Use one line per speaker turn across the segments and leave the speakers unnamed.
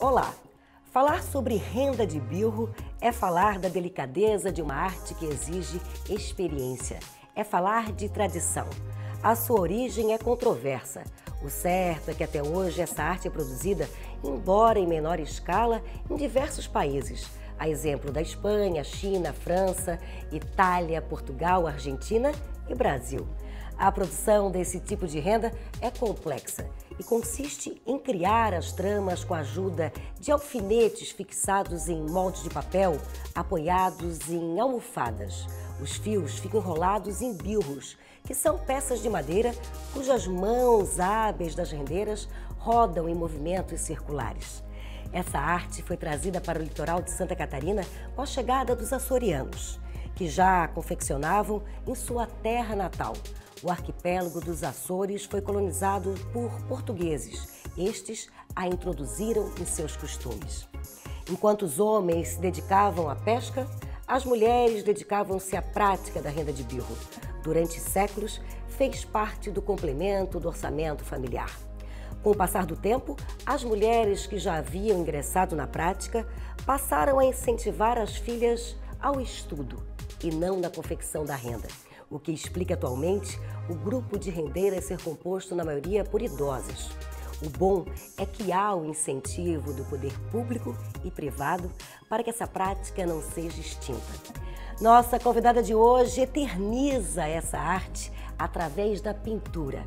Olá! Falar sobre renda de bilro é falar da delicadeza de uma arte que exige experiência. É falar de tradição. A sua origem é controversa. O certo é que até hoje essa arte é produzida, embora em menor escala, em diversos países. A exemplo da Espanha, China, França, Itália, Portugal, Argentina e Brasil. A produção desse tipo de renda é complexa e consiste em criar as tramas com a ajuda de alfinetes fixados em moldes de papel apoiados em almofadas. Os fios ficam enrolados em bilros, que são peças de madeira cujas mãos hábeis das rendeiras rodam em movimentos circulares. Essa arte foi trazida para o litoral de Santa Catarina com a chegada dos açorianos, que já confeccionavam em sua terra natal, o arquipélago dos Açores foi colonizado por portugueses. Estes a introduziram em seus costumes. Enquanto os homens se dedicavam à pesca, as mulheres dedicavam-se à prática da renda de birro. Durante séculos, fez parte do complemento do orçamento familiar. Com o passar do tempo, as mulheres que já haviam ingressado na prática passaram a incentivar as filhas ao estudo e não na confecção da renda o que explica atualmente o grupo de rendeiras ser composto na maioria por idosas. O bom é que há o incentivo do poder público e privado para que essa prática não seja extinta. Nossa convidada de hoje eterniza essa arte através da pintura.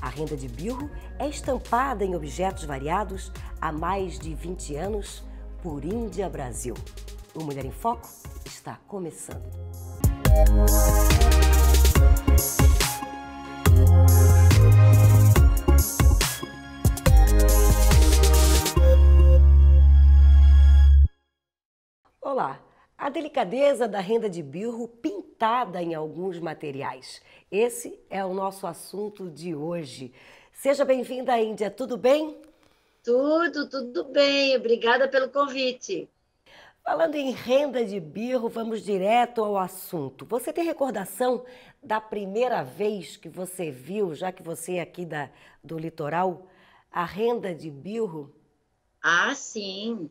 A renda de birro é estampada em objetos variados há mais de 20 anos por Índia Brasil. O Mulher em Foco está começando. Delicadeza da renda de birro pintada em alguns materiais. Esse é o nosso assunto de hoje. Seja bem-vinda, Índia. Tudo bem?
Tudo, tudo bem. Obrigada pelo convite.
Falando em renda de birro, vamos direto ao assunto. Você tem recordação da primeira vez que você viu, já que você é aqui da, do litoral, a renda de birro?
Ah, sim.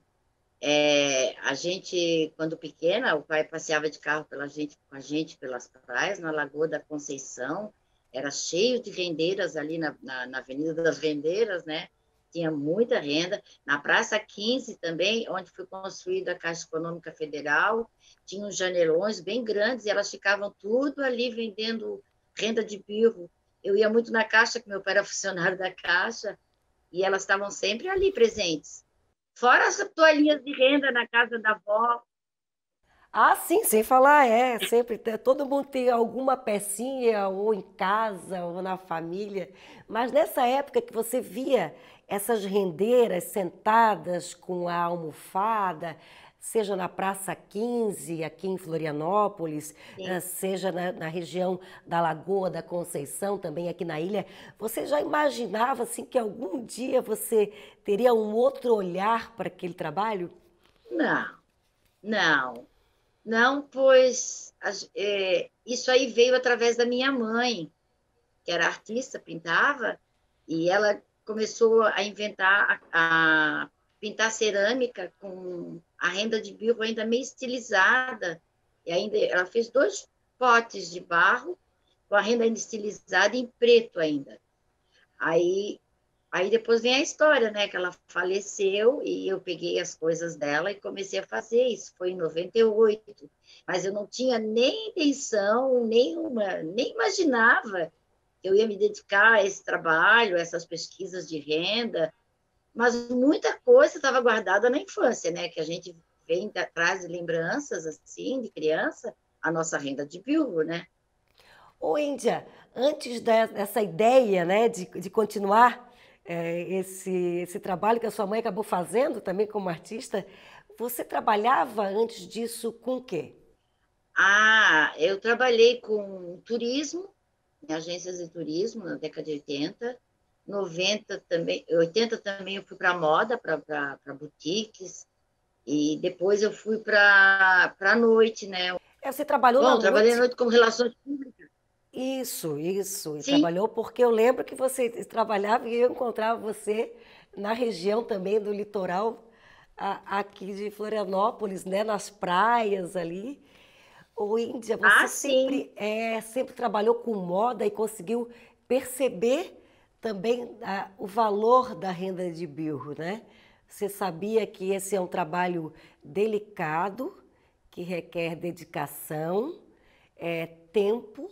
É, a gente, quando pequena, o pai passeava de carro pela gente, com a gente pelas praias, na Lagoa da Conceição, era cheio de rendeiras ali na, na, na Avenida das Rendeiras, né? tinha muita renda. Na Praça 15 também, onde foi construída a Caixa Econômica Federal, tinha uns janelões bem grandes e elas ficavam tudo ali vendendo renda de birro. Eu ia muito na Caixa, que meu pai era funcionário da Caixa, e elas estavam sempre ali presentes. Fora as toalhinhas de renda na casa da avó,
ah, sim, sem falar, é, sempre, todo mundo tem alguma pecinha, ou em casa, ou na família, mas nessa época que você via essas rendeiras sentadas com a almofada, seja na Praça 15, aqui em Florianópolis, Sim. Eh, seja na, na, região da Lagoa da Conceição, também aqui na ilha, você já imaginava assim que algum dia você teria um outro olhar para aquele trabalho?
Não, não, não, pois é, isso aí veio através da minha mãe, que era artista, pintava, e ela começou a inventar, a, a pintar cerâmica com a renda de birro ainda meio estilizada. E ainda ela fez dois potes de barro com a renda ainda estilizada em preto ainda. Aí, aí depois vem a história, né? Que ela faleceu e eu peguei as coisas dela e comecei a fazer isso. Foi em 98. Mas eu não tinha nem intenção, nenhuma, nem imaginava eu ia me dedicar a esse trabalho, a essas pesquisas de renda, mas muita coisa estava guardada na infância, né? Que a gente vem de lembranças assim de criança, a nossa renda de viúvo, né?
Ô, Índia, antes dessa ideia, né, de, de continuar é, esse, esse trabalho que a sua mãe acabou fazendo também como artista, você trabalhava antes disso com o quê?
Ah, eu trabalhei com turismo, em agências de turismo na década de 80. 90 também, 80 também eu fui para moda, para boutiques, e depois eu fui para a noite, né?
É, você trabalhou
Bom,
na
trabalhei à noite como relações públicas.
Isso, isso. E Sim. trabalhou porque eu lembro que você trabalhava e eu encontrava você na região também do litoral aqui de Florianópolis, né, nas praias ali. O Índia, você ah, sempre, é, sempre trabalhou com moda e conseguiu perceber também a, o valor da renda de bilro, né? Você sabia que esse é um trabalho delicado, que requer dedicação, é, tempo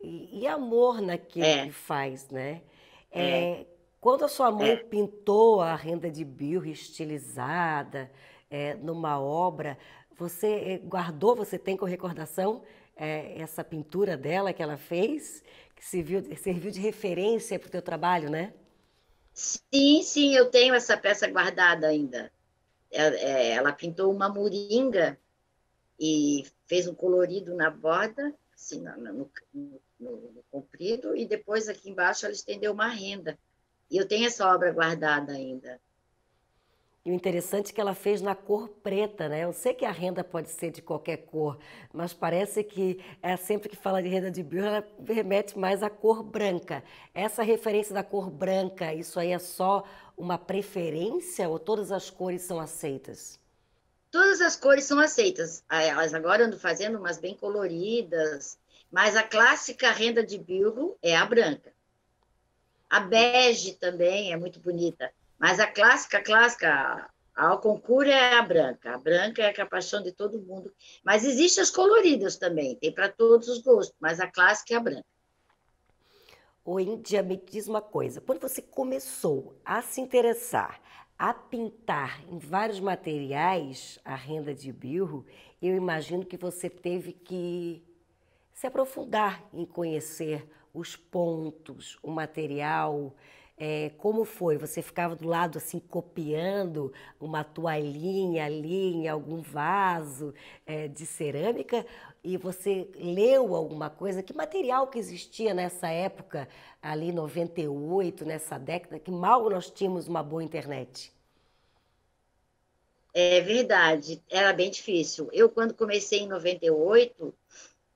e, e amor naquilo é. que faz, né? É. é. Quando a sua mãe é. pintou a renda de bilro estilizada é, numa obra, você eh, guardou, você tem com recordação é, essa pintura dela que ela fez, que serviu, serviu de referência para o teu trabalho, né?
Sim, sim, eu tenho essa peça guardada ainda. Ela pintou uma moringa e fez um colorido na borda, assim, no, no, no, no, comprido, e depois aqui embaixo ela estendeu uma renda. E eu tenho essa obra guardada ainda.
E o interessante é que ela fez na cor preta, né? Eu sei que a renda pode ser de qualquer cor, mas parece que é sempre que fala de renda de bio, ela remete mais à cor branca. Essa referência da cor branca, isso aí é só uma preferência ou todas as cores são aceitas?
Todas as cores são aceitas. Ah, elas agora andam fazendo umas bem coloridas, mas a clássica renda de bilro é a branca. A bege também é muito bonita. Mas a clássica, clássica, a Alconcura é a branca. A branca é a paixão de todo mundo. Mas existem as coloridas também, tem para todos os gostos, mas a clássica é a branca.
O Índia, me diz uma coisa: quando você começou a se interessar, a pintar em vários materiais a renda de birro, eu imagino que você teve que se aprofundar em conhecer os pontos, o material, é, como foi? Você ficava do lado assim copiando uma toalhinha ali em algum vaso é, de cerâmica e você leu alguma coisa? Que material que existia nessa época, ali 98, nessa década, que mal nós tínhamos uma boa internet?
É verdade, era bem difícil. Eu, quando comecei em 98,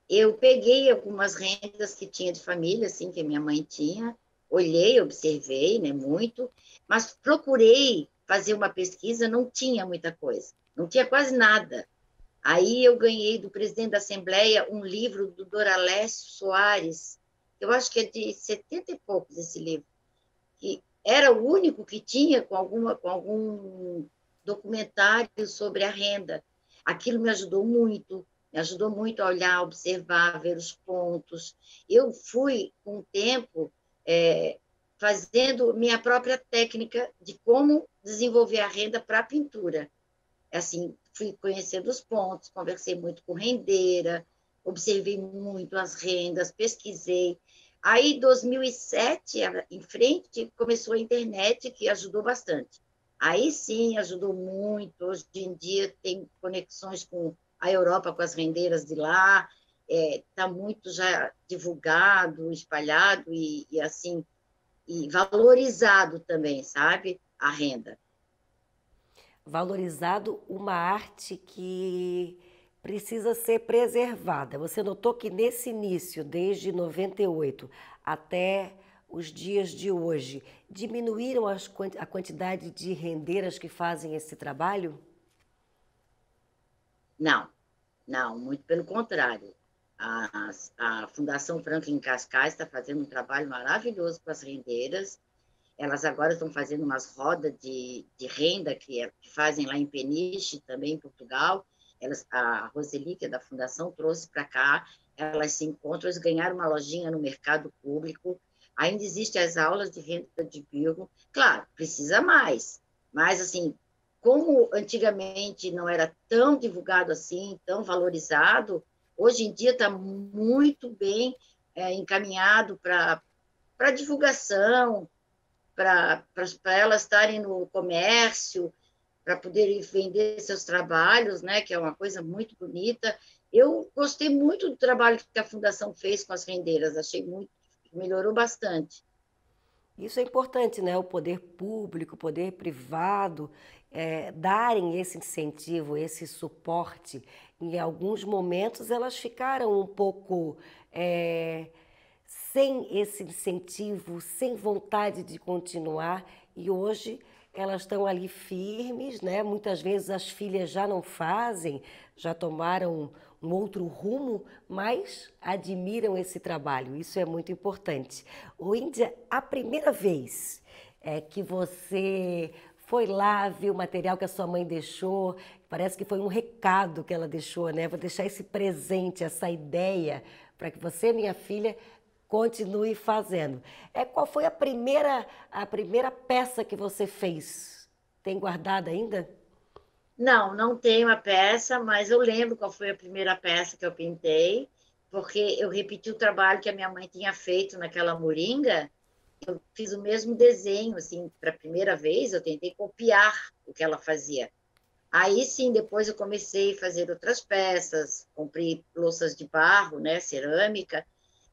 eu peguei algumas rendas que tinha de família, assim, que minha mãe tinha, olhei, observei, né, muito, mas procurei fazer uma pesquisa, não tinha muita coisa, não tinha quase nada. Aí eu ganhei do presidente da Assembleia um livro do Doralécio Soares, eu acho que é de 70 e poucos esse livro, que era o único que tinha com, alguma, com algum documentário sobre a renda. Aquilo me ajudou muito, me ajudou muito a olhar, observar, ver os pontos. Eu fui, com o tempo, é, fazendo minha própria técnica de como desenvolver a renda para a pintura. Assim, fui conhecendo os pontos, conversei muito com rendeira, observei muito as rendas, pesquisei. Aí, 2007 em frente, começou a internet, que ajudou bastante. Aí sim, ajudou muito. Hoje em dia tem conexões com a Europa, com as rendeiras de lá, está é, tá muito já divulgado, espalhado e, e, assim e valorizado também, sabe, a renda.
Valorizado uma arte que precisa ser preservada. Você notou que nesse início, desde 98 até os dias de hoje, diminuíram as, a quantidade de rendeiras que fazem esse trabalho?
Não, não, muito pelo contrário. A, a Fundação Franklin Cascais está fazendo um trabalho maravilhoso com as rendeiras. Elas agora estão fazendo umas rodas de, de renda que, é, que fazem lá em Peniche, também em Portugal. Elas, a Roseli, que é da Fundação, trouxe para cá. Elas se encontram, eles ganharam uma lojinha no mercado público. Ainda existem as aulas de renda de birro. Claro, precisa mais. Mas, assim, como antigamente não era tão divulgado assim, tão valorizado, hoje em dia está muito bem é, encaminhado para divulgação, para elas estarem no comércio, para poderem vender seus trabalhos, né, que é uma coisa muito bonita. Eu gostei muito do trabalho que a Fundação fez com as rendeiras, achei muito, melhorou bastante.
Isso é importante, né? O poder público, o poder privado, é, darem esse incentivo, esse suporte em alguns momentos elas ficaram um pouco é, sem esse incentivo, sem vontade de continuar, e hoje elas estão ali firmes, né? Muitas vezes as filhas já não fazem, já tomaram um outro rumo, mas admiram esse trabalho. Isso é muito importante. O Índia, a primeira vez é, que você foi lá, viu o material que a sua mãe deixou, parece que foi um recado que ela deixou, né? Vou deixar esse presente, essa ideia, para que você, minha filha, continue fazendo. É qual foi a primeira a primeira peça que você fez? Tem guardada ainda?
Não, não tenho a peça, mas eu lembro qual foi a primeira peça que eu pintei, porque eu repeti o trabalho que a minha mãe tinha feito naquela moringa. Eu fiz o mesmo desenho, assim, para a primeira vez, eu tentei copiar o que ela fazia. Aí sim, depois eu comecei a fazer outras peças, comprei louças de barro, né, cerâmica,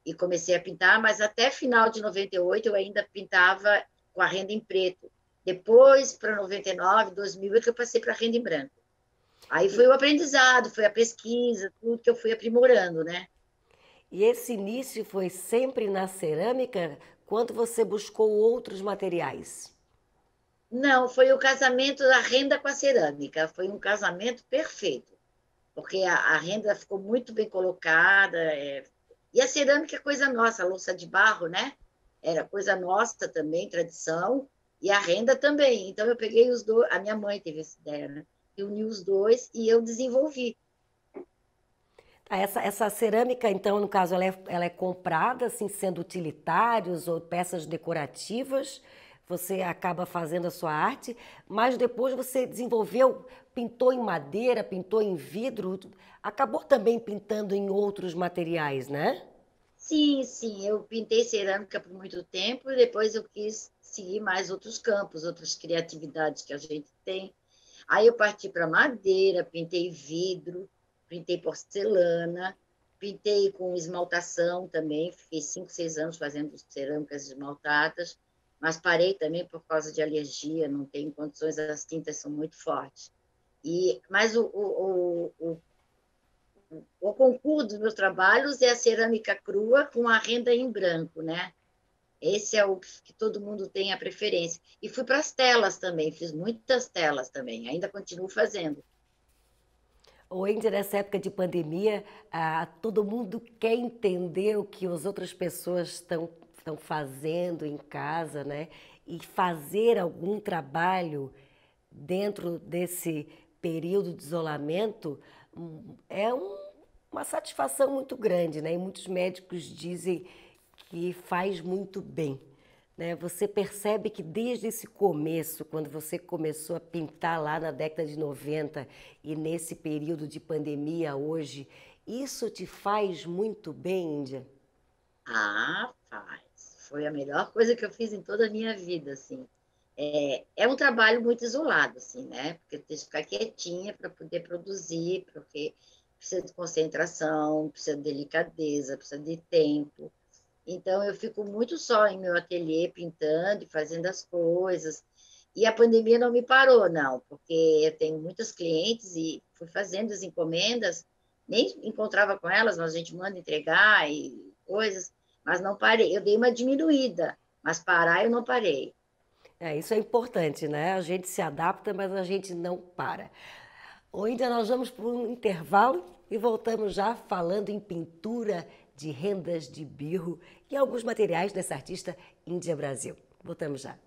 e comecei a pintar, mas até final de 98 eu ainda pintava com a renda em preto. Depois, para 99, 2000, é que eu passei para renda em branco. Aí foi o aprendizado, foi a pesquisa, tudo que eu fui aprimorando, né?
E esse início foi sempre na cerâmica, quando você buscou outros materiais?
Não, foi o casamento da renda com a cerâmica. Foi um casamento perfeito, porque a, a renda ficou muito bem colocada. É... E a cerâmica é coisa nossa, a louça de barro, né? Era coisa nossa também, tradição e a renda também. Então eu peguei os dois, a minha mãe teve essa ideia, né? Eu uni os dois e eu desenvolvi.
Tá, essa, essa cerâmica, então, no caso, ela é, ela é comprada, assim, sendo utilitários ou peças decorativas, você acaba fazendo a sua arte, mas depois você desenvolveu, pintou em madeira, pintou em vidro, acabou também pintando em outros materiais, né?
Sim, sim, eu pintei cerâmica por muito tempo e depois eu quis seguir mais outros campos, outras criatividades que a gente tem. Aí eu parti para madeira, pintei vidro, pintei porcelana, pintei com esmaltação também, fiquei cinco, seis anos fazendo cerâmicas esmaltadas, mas parei também por causa de alergia, não tenho condições, as tintas são muito fortes. E, mas o, o, o, o concurso dos meus trabalhos é a cerâmica crua com a renda em branco, né? Esse é o que todo mundo tem a preferência. E fui para as telas também, fiz muitas telas também, ainda continuo fazendo.
Ender, nessa época de pandemia, ah, todo mundo quer entender o que as outras pessoas estão, estão fazendo em casa, né? E fazer algum trabalho dentro desse período de isolamento hum, é um uma satisfação muito grande, né? E muitos médicos dizem que faz muito bem. Né? Você percebe que desde esse começo, quando você começou a pintar lá na década de 90 e nesse período de pandemia hoje, isso te faz muito bem, Índia?
Ah, faz. Foi a melhor coisa que eu fiz em toda a minha vida, assim. É, é um trabalho muito isolado, assim, né? Porque tem que ficar quietinha para poder produzir, porque precisa de concentração, precisa de delicadeza, precisa de tempo. Então, eu fico muito só em meu ateliê, pintando e fazendo as coisas. E a pandemia não me parou, não, porque eu tenho muitas clientes e fui fazendo as encomendas, nem encontrava com elas, mas a gente manda entregar e coisas, mas não parei. Eu dei uma diminuída, mas parar eu não parei.
É, isso é importante, né? A gente se adapta, mas a gente não para. Ou ainda nós vamos para um intervalo e voltamos já falando em pintura de rendas de birro e alguns materiais dessa artista Índia Brasil. Voltamos já.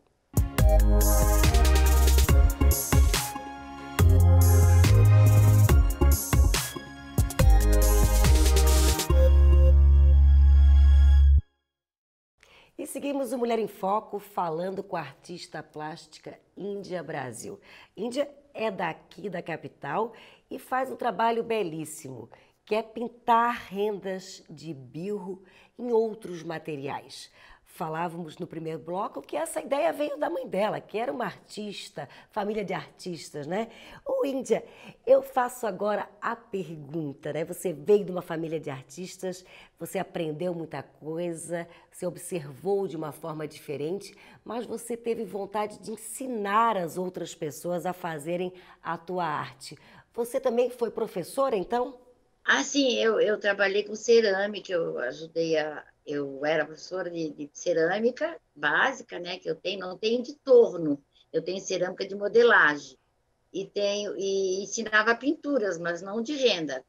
E seguimos o Mulher em Foco falando com a artista plástica Índia Brasil. Índia é daqui da capital e faz um trabalho belíssimo, que é pintar rendas de birro em outros materiais. Falávamos no primeiro bloco que essa ideia veio da mãe dela, que era uma artista, família de artistas, né? Ô Índia, eu faço agora a pergunta, né? Você veio de uma família de artistas, você aprendeu muita coisa, você observou de uma forma diferente, mas você teve vontade de ensinar as outras pessoas a fazerem a tua arte. Você também foi professora, então?
Ah, sim, eu, eu trabalhei com cerâmica, eu ajudei a. Eu era professora de, de cerâmica básica, né? Que eu tenho, não tenho de torno. Eu tenho cerâmica de modelagem e tenho e ensinava pinturas, mas não de renda.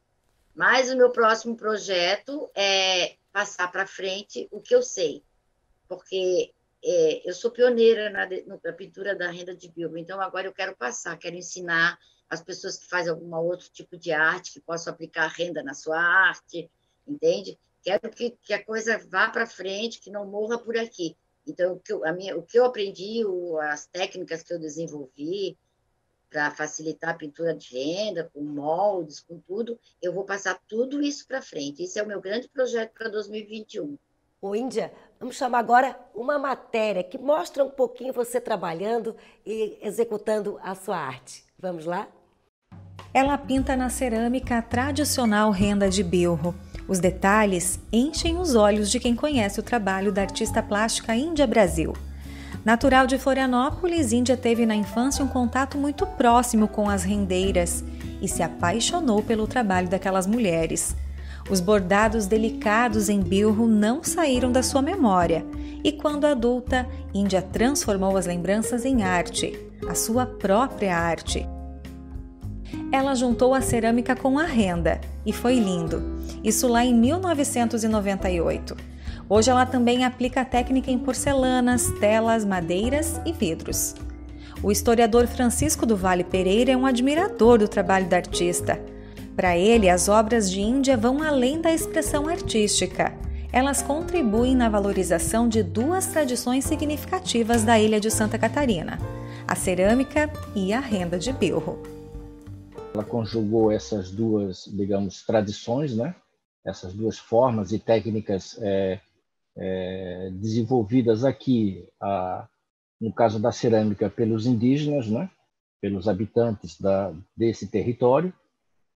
Mas o meu próximo projeto é passar para frente o que eu sei, porque é, eu sou pioneira na, na, pintura da renda de bio, então agora eu quero passar, quero ensinar as pessoas que fazem algum outro tipo de arte, que possam aplicar renda na sua arte, entende? Quero que, que a coisa vá para frente, que não morra por aqui. Então, o que eu, minha, o que eu aprendi, o, as técnicas que eu desenvolvi para facilitar a pintura de renda, com moldes, com tudo, eu vou passar tudo isso para frente. Esse é o meu grande projeto para 2021.
Ô, Índia, vamos chamar agora uma matéria que mostra um pouquinho você trabalhando e executando a sua arte. Vamos lá?
Ela pinta na cerâmica a tradicional renda de bilro. Os detalhes enchem os olhos de quem conhece o trabalho da artista plástica Índia Brasil. Natural de Florianópolis, Índia teve na infância um contato muito próximo com as rendeiras e se apaixonou pelo trabalho daquelas mulheres. Os bordados delicados em bilro não saíram da sua memória, e quando adulta, Índia transformou as lembranças em arte, a sua própria arte. Ela juntou a cerâmica com a renda, e foi lindo. Isso lá em 1998. Hoje ela também aplica a técnica em porcelanas, telas, madeiras e vidros. O historiador Francisco do Vale Pereira é um admirador do trabalho da artista. Para ele, as obras de Índia vão além da expressão artística. Elas contribuem na valorização de duas tradições significativas da ilha de Santa Catarina: a cerâmica e a renda de bilro.
Ela conjugou essas duas, digamos, tradições, né? essas duas formas e técnicas é, é, desenvolvidas aqui, a, no caso da cerâmica, pelos indígenas, né? pelos habitantes da, desse território,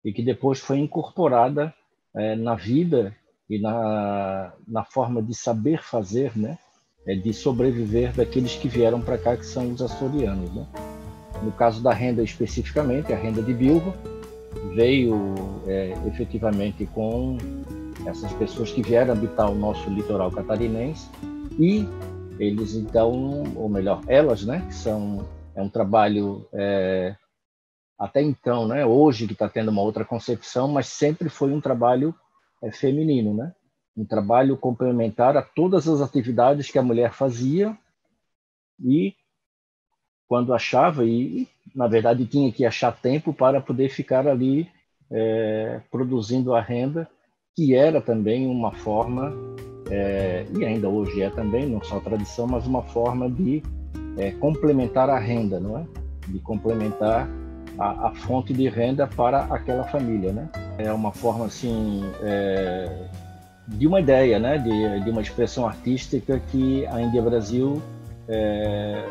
e que depois foi incorporada é, na vida e na, na forma de saber fazer, né? É, de sobreviver daqueles que vieram para cá, que são os açorianos. Né? No caso da renda especificamente, a renda de Bilbo, veio é, efetivamente com essas pessoas que vieram habitar o nosso litoral catarinense e eles então, ou melhor, elas, né, que são é um trabalho é, até então, né? Hoje que está tendo uma outra concepção, mas sempre foi um trabalho é, feminino, né? Um trabalho complementar a todas as atividades que a mulher fazia e quando achava e na verdade tinha que achar tempo para poder ficar ali é, produzindo a renda, que era também uma forma é, e ainda hoje é também não só tradição, mas uma forma de é, complementar a renda, não é? De complementar a, a, fonte de renda para aquela família, né? É uma forma assim é, de uma ideia, né? De, de, uma expressão artística que a Índia Brasil é,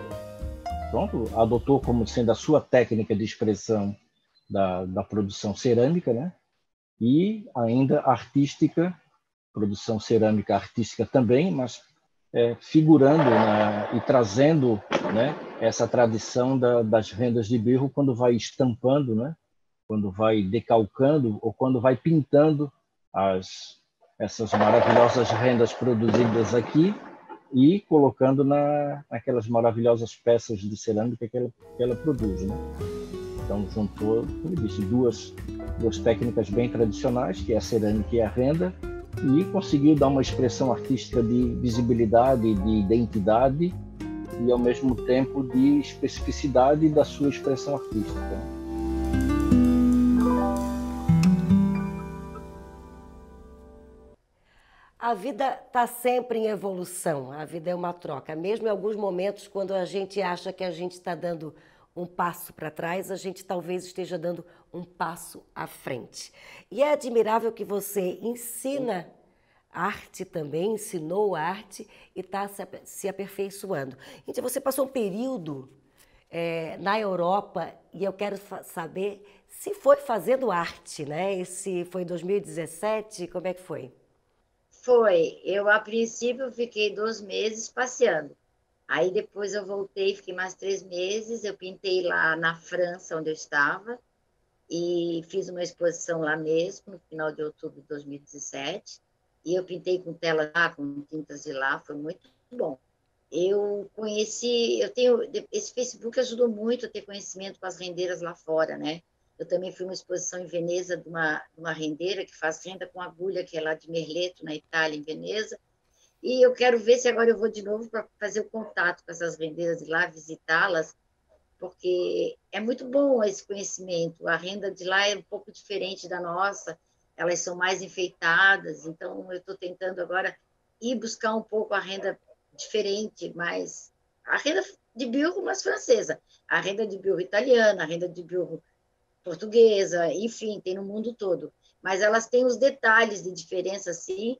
pronto adotou como sendo a sua técnica de expressão da, da produção cerâmica, né? E ainda artística, produção cerâmica artística também, mas é, figurando né, e trazendo né, essa tradição da, das rendas de birro quando vai estampando, né, quando vai decalcando ou quando vai pintando as, essas maravilhosas rendas produzidas aqui e colocando na, naquelas maravilhosas peças de cerâmica que ela, que ela produz. Né? Então, juntou, como disse, duas, duas técnicas bem tradicionais, que é a cerâmica e a renda, e conseguiu dar uma expressão artística de visibilidade, de identidade e ao mesmo tempo de especificidade da sua expressão artística.
A vida está sempre em evolução, a vida é uma troca. Mesmo em alguns momentos, quando a gente acha que a gente está dando um passo para trás, a gente talvez esteja dando um passo à frente. E é admirável que você ensina arte também, ensinou arte e está se aperfeiçoando. Então, você passou um período é, na Europa e eu quero saber se foi fazendo arte, né? Esse foi 2017, como é que foi?
Foi. Eu, a princípio, fiquei dois meses passeando. Aí depois eu voltei, fiquei mais três meses. Eu pintei lá na França, onde eu estava, e fiz uma exposição lá mesmo, no final de outubro de 2017. E eu pintei com tela lá, com tintas de lá, foi muito bom. eu conheci, eu tenho, esse Facebook ajudou muito a ter conhecimento com as rendeiras lá fora, né? Eu também fui uma exposição em Veneza de uma, de uma rendeira que faz renda com agulha, que é lá de Merleto, na Itália, em Veneza. E eu quero ver se agora eu vou de novo para fazer o contato com essas rendeiras e lá visitá-las, porque é muito bom esse conhecimento. A renda de lá é um pouco diferente da nossa, elas são mais enfeitadas, então eu estou tentando agora ir buscar um pouco a renda diferente, mais a renda de bilro, mas francesa, a renda de bilro italiana, a renda de bilro portuguesa, enfim, tem no mundo todo. Mas elas têm os detalhes de diferença, assim,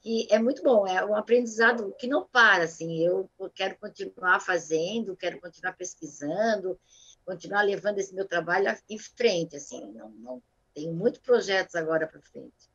que é muito bom, é um aprendizado que não para, assim, eu quero continuar fazendo, quero continuar pesquisando, continuar levando esse meu trabalho em frente, assim, não, não tenho muitos projetos agora para frente.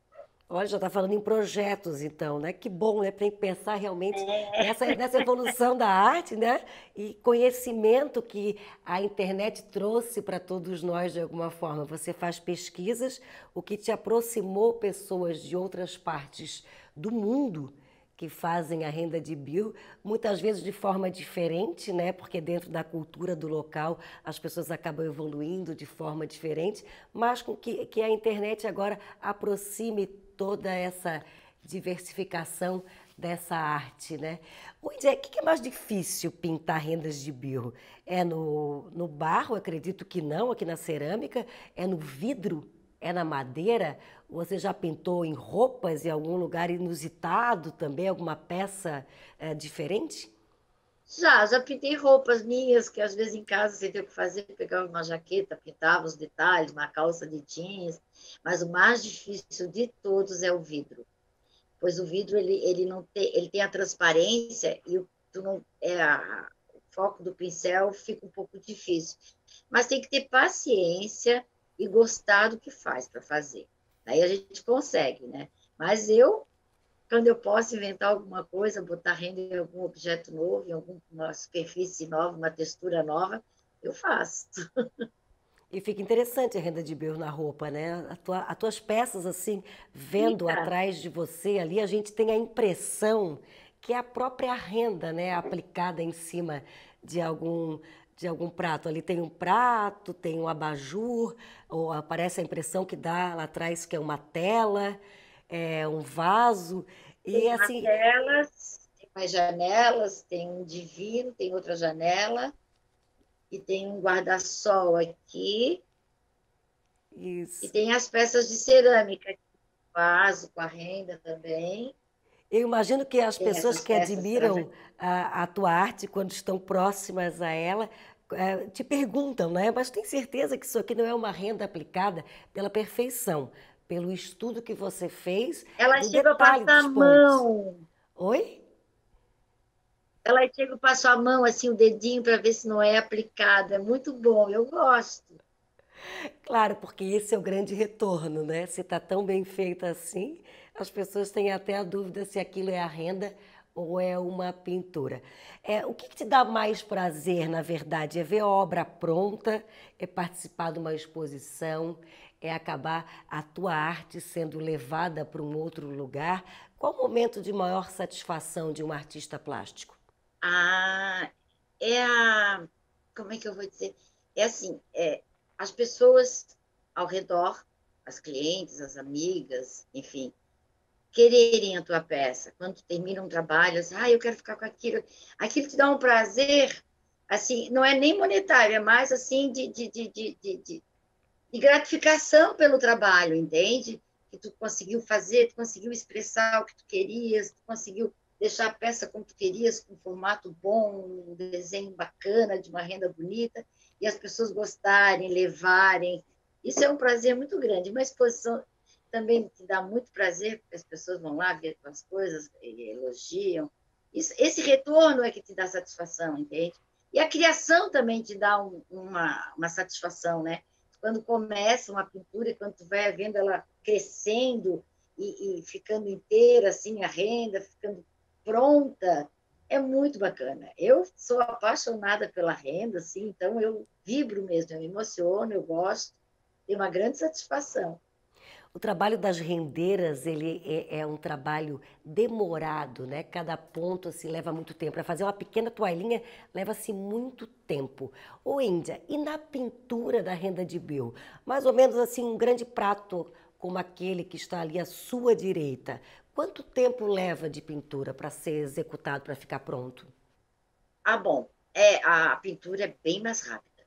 Olha, já está falando em projetos, então, né? Que bom, né? Que pensar realmente é. nessa, nessa evolução da arte, né? E conhecimento que a internet trouxe para todos nós de alguma forma. Você faz pesquisas, o que te aproximou pessoas de outras partes do mundo que fazem a renda de bio, muitas vezes de forma diferente, né? Porque dentro da cultura do local as pessoas acabam evoluindo de forma diferente, mas com que, que a internet agora aproxime toda essa diversificação dessa arte, né? O que é mais difícil pintar rendas de birro? É no, no barro, acredito que não, aqui na cerâmica? É no vidro? É na madeira? Você já pintou em roupas em algum lugar inusitado também, alguma peça é, diferente?
Já, já pintei roupas minhas, que às vezes em casa você tem que fazer, pegava uma jaqueta, pintava os detalhes, uma calça de jeans, mas o mais difícil de todos é o vidro. Pois o vidro, ele, ele, não tem, ele tem a transparência e o, tu não, é a, o foco do pincel fica um pouco difícil. Mas tem que ter paciência e gostar do que faz para fazer. Aí a gente consegue, né? Mas eu, quando eu posso inventar alguma coisa, botar renda em algum objeto novo, em alguma superfície nova, uma textura nova, eu faço.
E fica interessante a renda de Beus na roupa, né? As tua, tuas peças, assim, vendo fica. atrás de você ali, a gente tem a impressão que é a própria renda, né? Aplicada em cima de algum de algum prato. Ali tem um prato, tem um abajur, ou aparece a impressão que dá lá atrás que é uma tela, é um vaso.
E tem assim. Telas, tem mais janelas, tem um divino, tem outra janela, e tem um guarda-sol aqui. Isso. E tem as peças de cerâmica, vaso com a renda também.
Eu imagino que as pessoas que admiram a, a, tua arte, quando estão próximas a ela, é, te perguntam, né? Mas tem certeza que isso aqui não é uma renda aplicada pela perfeição, pelo estudo que você fez?
Ela chega a passar a mão.
Oi?
Ela chega, passou a mão, assim, o dedinho, para ver se não é aplicada. É muito bom, eu gosto.
Claro, porque esse é o grande retorno, né? Se está tão bem feita assim, as pessoas têm até a dúvida se aquilo é a renda ou é uma pintura. É, o que, que, te dá mais prazer, na verdade? É ver a obra pronta, é participar de uma exposição, é acabar a tua arte sendo levada para um outro lugar? Qual o momento de maior satisfação de um artista plástico?
Ah, é a. Como é que eu vou dizer? É assim: é, as pessoas ao redor, as clientes, as amigas, enfim, quererem a tua peça. Quando termina um trabalho, assim, ah, eu quero ficar com aquilo. Aquilo te dá um prazer, assim, não é nem monetário, é mais assim de, de, de, de, de gratificação pelo trabalho, entende? Que tu conseguiu fazer, tu conseguiu expressar o que tu querias, tu conseguiu deixar a peça como tu querias, com um formato bom, um desenho bacana, de uma renda bonita, e as pessoas gostarem, levarem. Isso é um prazer muito grande. Uma exposição também te dá muito prazer, porque as pessoas vão lá ver as coisas, elogiam. Isso, esse retorno é que te dá satisfação, entende? E a criação também te dá um, uma, uma satisfação, né? Quando começa uma pintura e quando tu vai vendo ela crescendo e, e ficando inteira, assim, a renda, ficando pronta, é muito bacana. Eu sou apaixonada pela renda, assim, então eu vibro mesmo, eu me emociono, eu gosto, tenho uma grande satisfação.
O trabalho das rendeiras, ele é, é, um trabalho demorado, né? Cada ponto assim leva muito tempo. Para fazer uma pequena toalhinha leva-se muito tempo. Ô Índia, e na pintura da renda de Bill? Mais ou menos assim um grande prato como aquele que está ali à sua direita. Quanto tempo leva de pintura para ser executado, para ficar pronto?
Ah, bom, é, a pintura é bem mais rápida,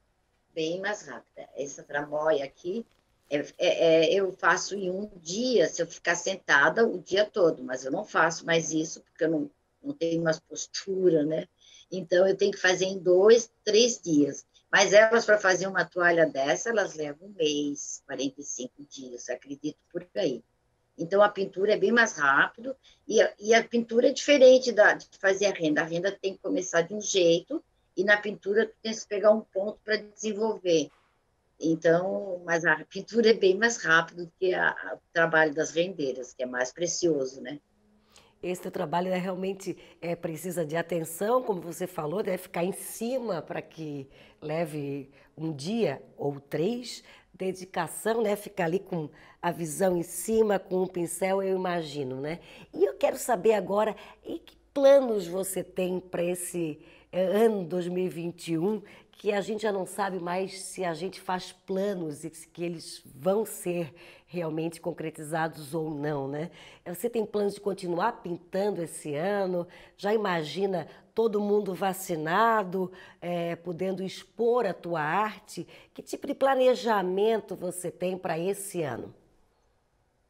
bem mais rápida. Essa tramóia aqui, é, é, é, eu faço em um dia, se eu ficar sentada o dia todo, mas eu não faço mais isso, porque eu não, não tenho mais postura, né? Então, eu tenho que fazer em dois, três dias. Mas elas, para fazer uma toalha dessa, elas levam um mês, 45 dias, acredito por aí. Então, a pintura é bem mais rápido e a, e a pintura é diferente da, de fazer a renda. A renda tem que começar de um jeito e na pintura tu tem que pegar um ponto para desenvolver. Então, mas a pintura é bem mais rápido do que a, a, o trabalho das rendeiras, que é mais precioso, né?
Esse trabalho é realmente é, precisa de atenção, como você falou, deve ficar em cima para que leve um dia ou três, dedicação, né? Ficar ali com a visão em cima, com um pincel, eu imagino, né? E eu quero saber agora, e que planos você tem para esse eh, ano 2021, que a gente já não sabe mais se a gente faz planos e que eles vão ser realmente concretizados ou não, né? Você tem planos de continuar pintando esse ano? Já imagina todo mundo vacinado, é, podendo expor a tua arte? Que tipo de planejamento você tem para esse ano?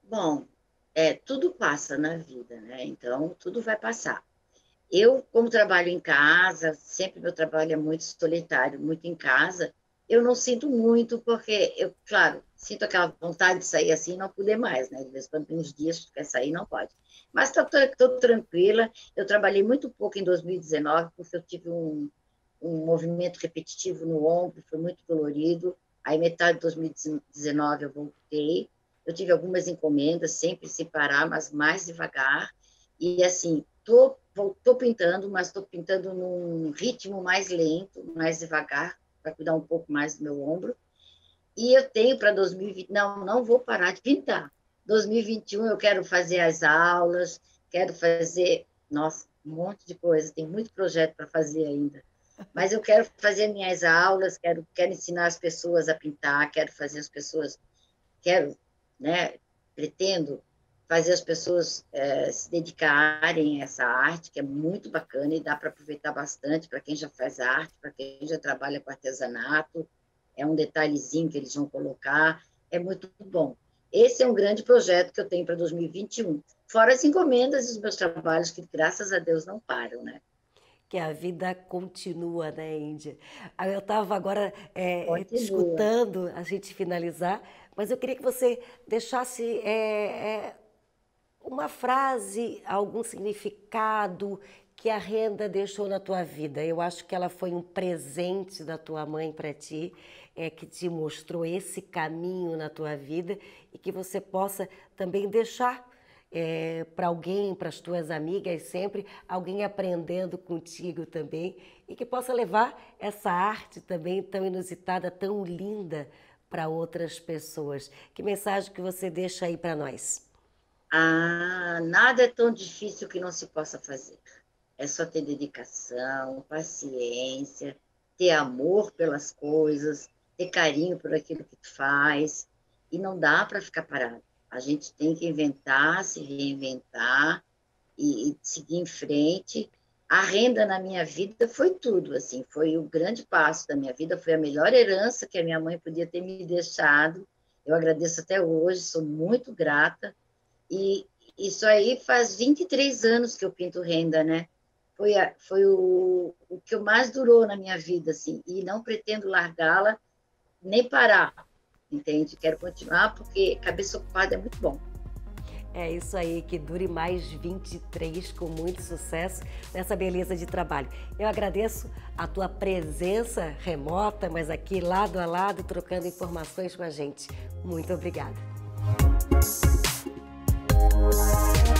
Bom, é, tudo passa na vida, né? Então, tudo vai passar. Eu, como trabalho em casa, sempre meu trabalho é muito solitário, muito em casa, eu não sinto muito, porque eu, claro, sinto aquela vontade de sair assim e não poder mais, né? De vez em quando tem uns dias que quer sair não pode. Mas estou tranquila. Eu trabalhei muito pouco em 2019, porque eu tive um, um movimento repetitivo no ombro, foi muito dolorido. Aí, metade de 2019, eu voltei. Eu tive algumas encomendas, sempre sem parar, mas mais devagar. E, assim, tô, tô pintando, mas estou pintando num ritmo mais lento, mais devagar, para cuidar um pouco mais do meu ombro. E eu tenho para 2020, não, não vou parar de pintar. 2021 eu quero fazer as aulas, quero fazer, nossa, um monte de coisa, tem muito projeto para fazer ainda. Mas eu quero fazer minhas aulas, quero, quero ensinar as pessoas a pintar, quero fazer as pessoas, quero, né, pretendo fazer as pessoas é, se dedicarem a essa arte, que é muito bacana e dá para aproveitar bastante para quem já faz arte, para quem já trabalha com artesanato. É um detalhezinho que eles vão colocar, é muito bom. Esse é um grande projeto que eu tenho para 2021. Fora as encomendas e os meus trabalhos, que graças a Deus não param, né?
que a vida continua, né, Índia? Eu estava agora é, escutando a gente finalizar, mas eu queria que você deixasse é, é, uma frase, algum significado que a renda deixou na tua vida. Eu acho que ela foi um presente da tua mãe para ti, é, que te mostrou esse caminho na tua vida e que você possa também deixar é, para alguém, para as tuas amigas sempre, alguém aprendendo contigo também e que possa levar essa arte também tão inusitada, tão linda para outras pessoas. Que mensagem que você deixa aí para nós?
Ah, nada é tão difícil que não se possa fazer. É só ter dedicação, paciência, ter amor pelas coisas, ter carinho por aquilo que tu faz. E não dá para ficar parado. A gente tem que inventar, se reinventar e, e seguir em frente. A renda na minha vida foi tudo, assim, foi o grande passo da minha vida, foi a melhor herança que a minha mãe podia ter me deixado. Eu agradeço até hoje, sou muito grata e isso aí faz 23 anos que eu pinto renda, né? Foi, a, foi o, o que mais durou na minha vida, assim, e não pretendo largá-la nem parar, entende? Quero continuar porque cabeça ocupada é muito bom.
É isso aí, que dure mais 23 com muito sucesso nessa beleza de trabalho. Eu agradeço a tua presença remota, mas aqui lado a lado, trocando informações com a gente. Muito obrigada. Música